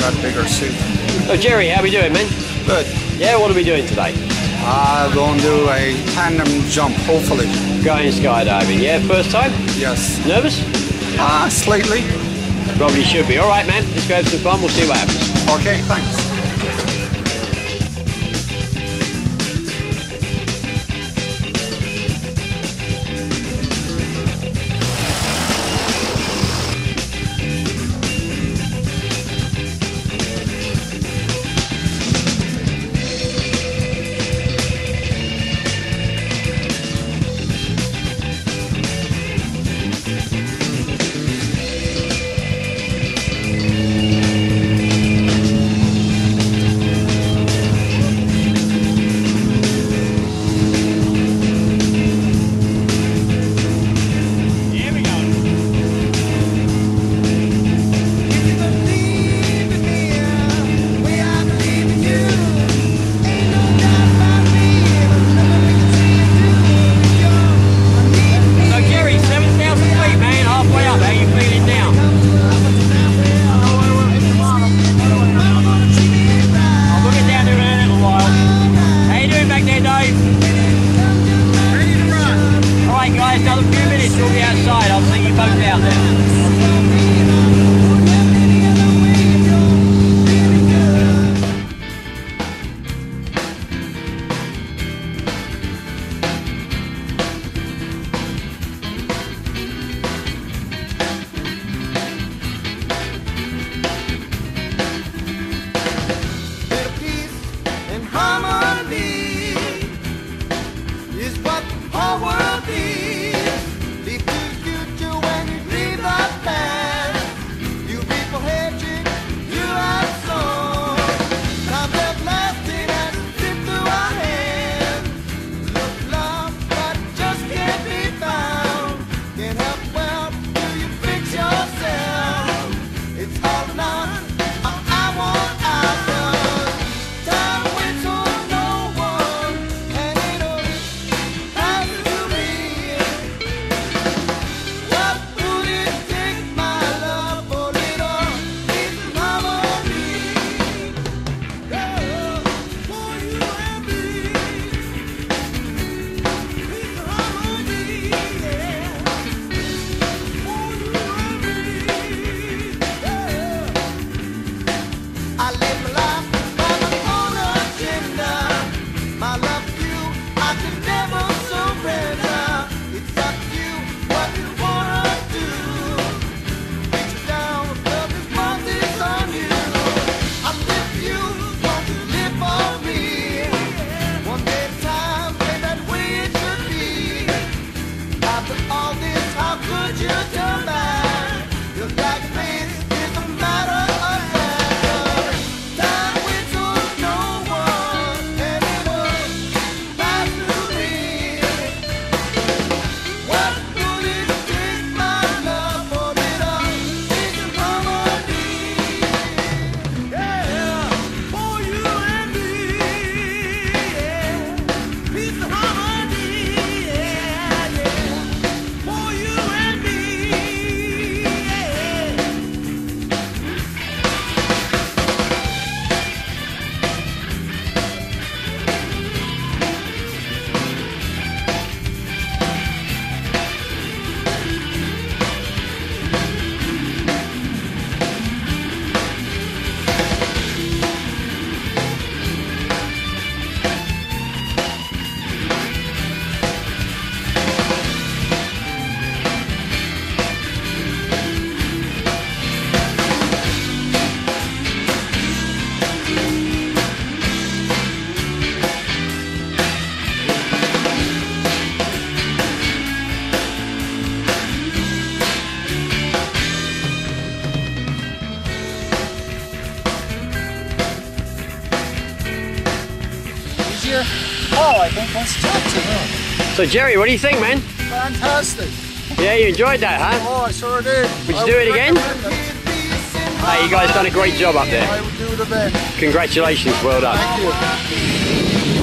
that bigger suit. Oh, Gerry, how we doing, man? Good. Yeah, what are we doing today? I'm going to do a tandem jump, hopefully. Going skydiving, yeah? First time? Yes. Nervous? Ah, uh, slightly. Probably should be. All right, man. Let's go have some fun. We'll see what happens. Okay, thanks. another few minutes, you'll be outside. I'll see you both out there. Oh, I think that's So Gerry, what do you think, man? Fantastic. Yeah, you enjoyed that, huh? Oh, I sure did. Would you I do it again? Hey, you guys done a great job up there. I will do it again. Congratulations, well done. Thank you.